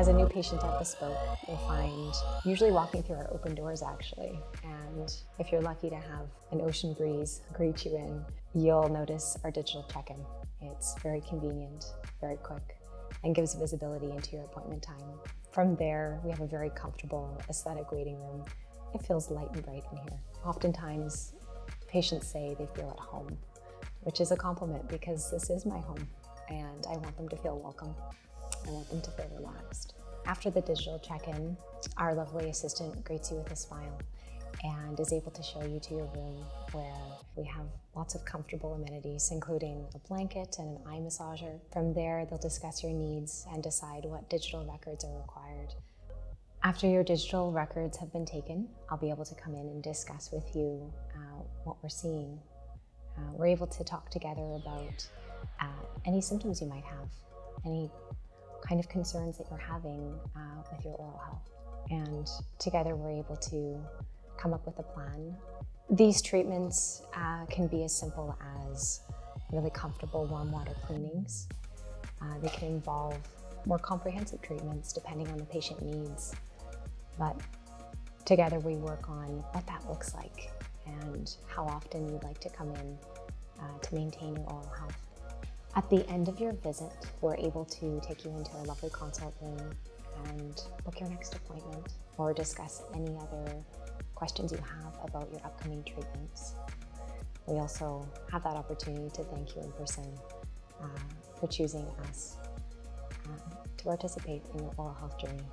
As a new patient at Bespoke, you'll find usually walking through our open doors actually. And if you're lucky to have an ocean breeze greet you in, you'll notice our digital check-in. It's very convenient, very quick, and gives visibility into your appointment time. From there, we have a very comfortable aesthetic waiting room. It feels light and bright in here. Oftentimes, patients say they feel at home, which is a compliment because this is my home and I want them to feel welcome. I want them to feel relaxed. After the digital check-in, our lovely assistant greets you with a smile and is able to show you to your room where we have lots of comfortable amenities, including a blanket and an eye massager. From there, they'll discuss your needs and decide what digital records are required. After your digital records have been taken, I'll be able to come in and discuss with you uh, what we're seeing. Uh, we're able to talk together about uh, any symptoms you might have, any kind of concerns that you're having uh, with your oral health. And together we're able to come up with a plan. These treatments uh, can be as simple as really comfortable warm water cleanings. Uh, they can involve more comprehensive treatments depending on the patient needs. But together we work on what that looks like and how often you'd like to come in uh, to maintain your oral health. At the end of your visit, we're able to take you into our lovely consult room and book your next appointment or discuss any other questions you have about your upcoming treatments. We also have that opportunity to thank you in person uh, for choosing us uh, to participate in your oral health journey.